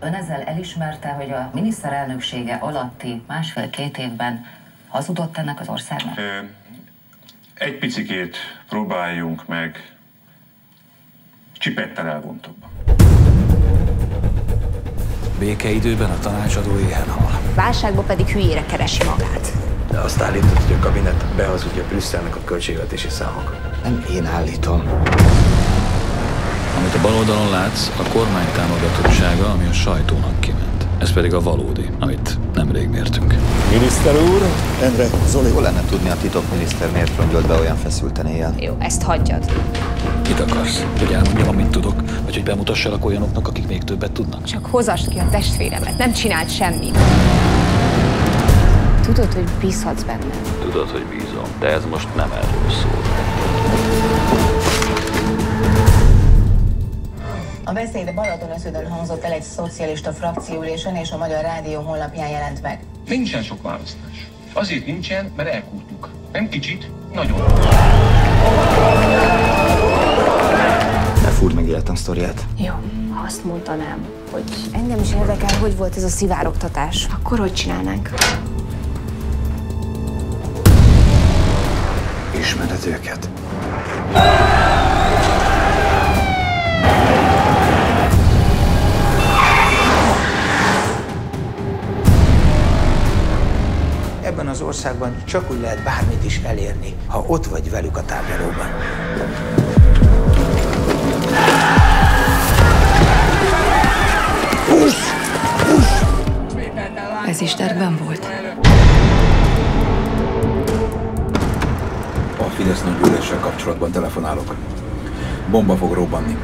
Ön ezzel elismerte, hogy a miniszterelnöksége alatti másfél-két évben hazudott ennek az országnak? Egy picikét próbáljunk meg csipettel elvontóbb. Békeidőben a tanácsadó éhen hal. Válságban pedig hülyére keresi magát. De azt állított, hogy a kabinet behazudja Brüsszelnek a költségvetési számokat. Nem én állítom. A bal oldalon látsz, a kormány támogatottsága, ami a sajtónak kiment. Ez pedig a valódi, amit nemrég mértünk. Miniszter úr, Endre Zoli. Jó lenne tudni, a titokminiszter miért rongyolt be olyan feszülten éjjel. Jó, ezt hagyjad. Mit akarsz? Hogy elmondjam, amit tudok? Vagy hogy bemutassalak olyanoknak, akik még többet tudnak? Csak hozast ki a testvéremet, nem csinált semmit. Tudod, hogy bízhatsz benne. Tudod, hogy bízom, de ez most nem erről szól. Beszéd Balatonöszödön hangzott el egy szocialista frakcióülésen és a Magyar Rádió honlapján jelent meg. Nincsen sok választás. Azért nincsen, mert elkúrtuk. Nem kicsit, nagyon. Ne fúrd meg életem sztoriát. Jó, azt mondanám, hogy engem is érdekel, hogy volt ez a szivárogtatás, akkor hogy csinálnánk? Ismered őket? Ebben az országban csak úgy lehet bármit is elérni, ha ott vagy velük a tárgyalóban. Ez is tervben volt. A Fidesz nagygyűléssel kapcsolatban telefonálok. Bomba fog robbanni.